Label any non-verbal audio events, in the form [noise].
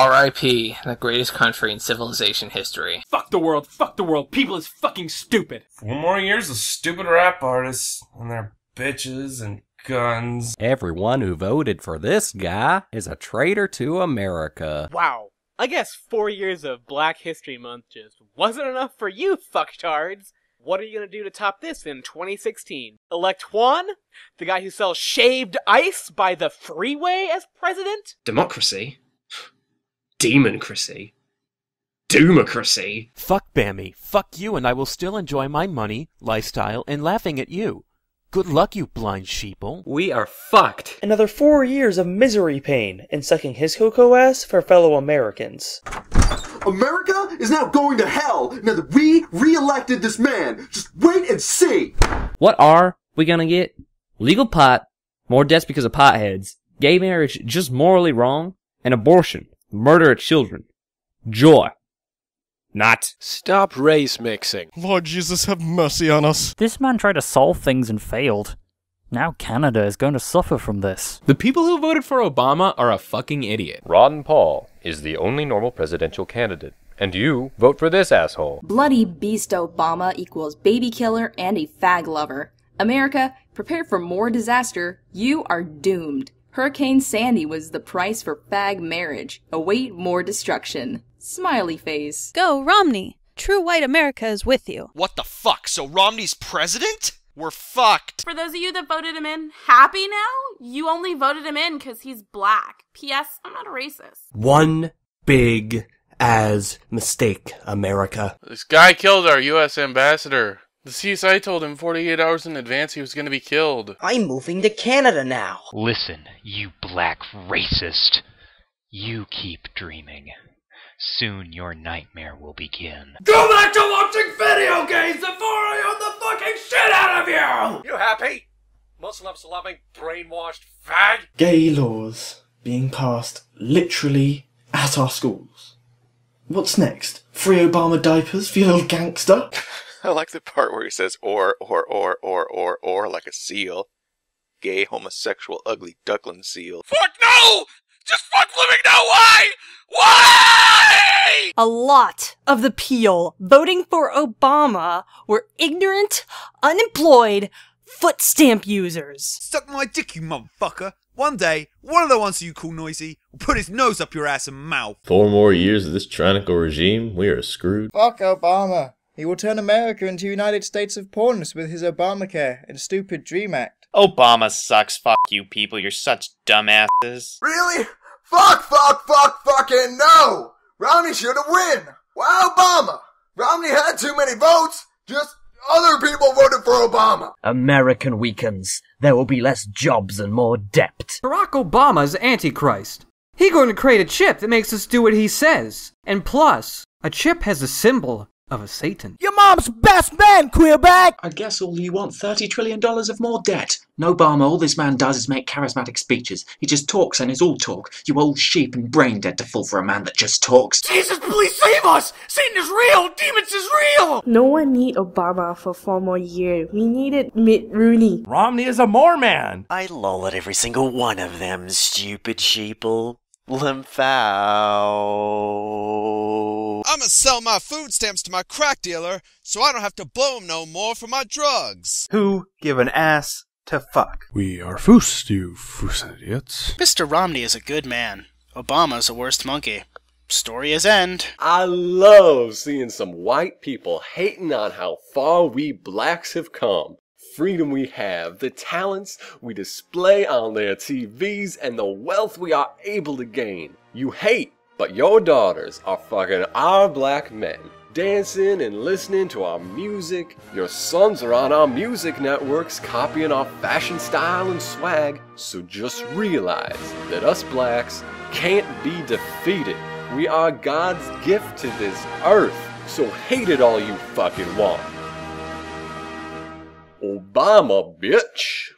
R.I.P. the greatest country in civilization history. Fuck the world, fuck the world. People is fucking stupid. Four more years of stupid rap artists and their bitches and guns. Everyone who voted for this guy is a traitor to America. Wow. I guess four years of Black History Month just wasn't enough for you, fucktards. What are you gonna do to top this in 2016? Elect Juan? The guy who sells shaved ice by the freeway as president? Democracy? Democracy? Democracy? Fuck Bammy. Fuck you, and I will still enjoy my money, lifestyle, and laughing at you. Good luck, you blind sheeple. We are fucked. Another four years of misery pain and sucking his cocoa ass for fellow Americans. America is now going to hell now that we re-elected this man. Just wait and see. What are we gonna get? Legal pot, more deaths because of potheads, gay marriage just morally wrong, and abortion, murder of children. Joy. Not. Stop race mixing. Lord Jesus, have mercy on us. This man tried to solve things and failed. Now Canada is going to suffer from this. The people who voted for Obama are a fucking idiot. Ron Paul is the only normal presidential candidate. And you vote for this asshole. Bloody beast Obama equals baby killer and a fag lover. America, prepare for more disaster. You are doomed. Hurricane Sandy was the price for fag marriage. Await more destruction. Smiley face. Go, Romney. True white America is with you. What the fuck? So Romney's president? We're fucked. For those of you that voted him in, happy now? You only voted him in because he's black. P.S. I'm not a racist. One big as mistake, America. This guy killed our U.S. ambassador. The CSI told him 48 hours in advance he was going to be killed. I'm moving to Canada now. Listen, you black racist. You keep dreaming. Soon your nightmare will begin. Go back to watching video games before I own the fucking shit out of you! You happy? Muslims loving brainwashed fag? Gay laws being passed literally at our schools. What's next? Free Obama diapers for your little gangster? [laughs] [laughs] I like the part where he says or, or, or, or, or, or, like a seal. Gay, homosexual, ugly duckling seal. Fuck no! Just fuck living now! Why? Why? A lot of the Peel voting for Obama were ignorant, unemployed, foot stamp users. Suck my dick, you motherfucker. One day, one of the ones you call noisy will put his nose up your ass and mouth. Four more years of this tyrannical regime, we are screwed. Fuck Obama. He will turn America into United States of porns with his Obamacare and stupid Dream Act. Obama sucks. Fuck you people. You're such dumbasses. Really? Fuck, fuck, fuck, fucking no! Romney should have win! Why Obama? Romney had too many votes, just other people voted for Obama. American weakens. There will be less jobs and more debt. Barack Obama's Antichrist. He going to create a chip that makes us do what he says. And plus, a chip has a symbol of a Satan. Your mom's best man, queerback! I guess all you want $30 trillion of more debt. No Obama, all this man does is make charismatic speeches. He just talks and is all talk. You old sheep and brain dead to fall for a man that just talks. Jesus, please save us! Satan is real! Demons is real! No one need Obama for four more years. We needed Mitt Rooney. Romney is a more man. I loll at every single one of them, stupid sheeple. Lymphow. I'ma sell my food stamps to my crack dealer so I don't have to blow him no more for my drugs. Who give an ass to fuck? We are Foos, you Foos idiots. Mr. Romney is a good man. Obama's a worst monkey. Story is end. I love seeing some white people hating on how far we blacks have come. Freedom we have, the talents we display on their TVs, and the wealth we are able to gain. You hate, but your daughters are fucking our black men. Dancing and listening to our music. Your sons are on our music networks copying our fashion style and swag. So just realize that us blacks can't be defeated. We are God's gift to this earth, so hate it all you fucking want. Obama, bitch!